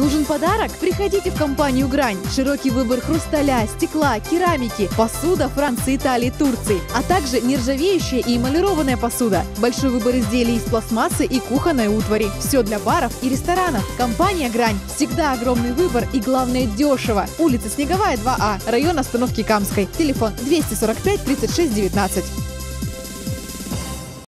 Нужен подарок? Приходите в компанию «Грань». Широкий выбор хрусталя, стекла, керамики, посуда Франции, Италии, Турции, а также нержавеющая и эмалированная посуда. Большой выбор изделий из пластмассы и кухонной утвари. Все для баров и ресторанов. Компания «Грань». Всегда огромный выбор и, главное, дешево. Улица Снеговая, 2А, а, район остановки Камской. Телефон 245 36 19.